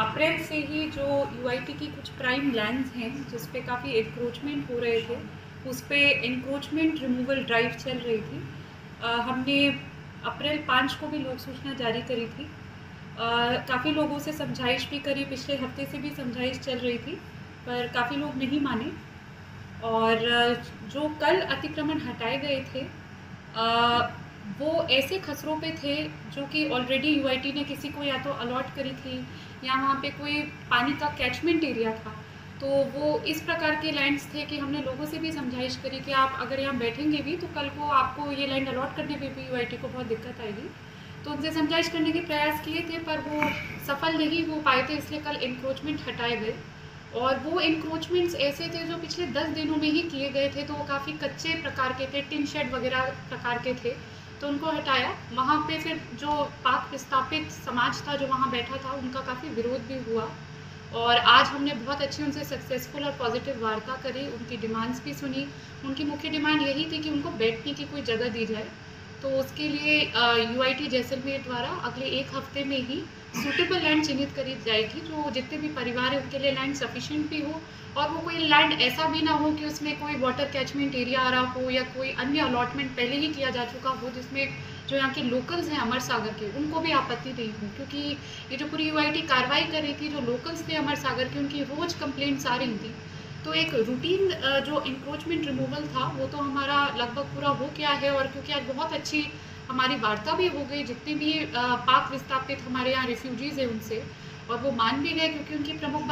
अप्रैल से ही जो यूआईटी की कुछ प्राइम लैंड्स हैं जिस पे काफ़ी इंक्रोचमेंट हो रहे थे उस पर इंक्रोचमेंट रिमूवल ड्राइव चल रही थी। आ, हमने अप्रैल पाँच को भी लोक सूचना जारी करी थी। काफ़ी लोगों से समझाइश भी करी पिछले हफ़्ते से भी समझाइश चल रही थी पर काफ़ी लोग नहीं माने। और जो कल अतिक्रमण हटाए गए थे आ, वो ऐसे खसरों पे थे जो कि ऑलरेडी यूआईटी ने किसी को या तो अलॉट करी थी, या वहाँ पे कोई पानी का कैचमेंट एरिया था। तो वो इस प्रकार के लैंड्स थे कि हमने लोगों से भी समझाइश करी कि आप अगर यहाँ बैठेंगे भी तो कल को आपको ये लैंड अलॉट करने में भी UIT को बहुत दिक्कत आएगी। तो उनसे समझाइश करने के प्रयास किए थे, पर वो सफल नहीं हो पाए थे, इसलिए कल इंक्रोचमेंट हटाए गए। और वो इंक्रोचमेंट्स ऐसे थे जो पिछले दस दिनों में ही किए गए थे तो वो काफ़ी कच्चे प्रकार के थे टिन शेड वगैरह प्रकार के थे। तो उनको हटाया। वहाँ पे फिर जो पाक विस्थापित समाज था, जो वहाँ बैठा था, उनका काफ़ी विरोध भी हुआ। और आज हमने बहुत अच्छी उनसे सक्सेसफुल और पॉजिटिव वार्ता करी, उनकी डिमांड्स भी सुनी। उनकी मुख्य डिमांड यही थी कि उनको बैठने की कोई जगह दी जाए। तो उसके लिए यू आई टी जैसलमेर द्वारा अगले एक हफ़्ते में ही सूटेबल लैंड चिन्हित करी जाएगी, जो जितने भी परिवार हैं उनके लिए लैंड सफिशिएंट भी हो और वो कोई लैंड ऐसा भी ना हो कि उसमें कोई वाटर कैचमेंट एरिया आ रहा हो या कोई अन्य अलॉटमेंट पहले ही किया जा चुका हो जिसमें जो यहाँ के लोकल्स हैं अमर सागर के, उनको भी आपत्ति नहीं हो। क्योंकि ये जो पूरी UIT कार्रवाई कर रही थी जो लोकल्स थे अमर सागर के, उनकी रोज कंप्लेंट्स आ रही थी। तो एक रूटीन जो इंक्रोचमेंट रिमूवल था, वो तो हमारा लगभग पूरा हो गया है और क्योंकि आज बहुत अच्छी हमारी वार्ता भी हो गई, जितने भी पाक विस्थापित हमारे यहाँ रिफ्यूजीज़ हैं उनसे, और वो मान भी गए क्योंकि उनकी प्रमुख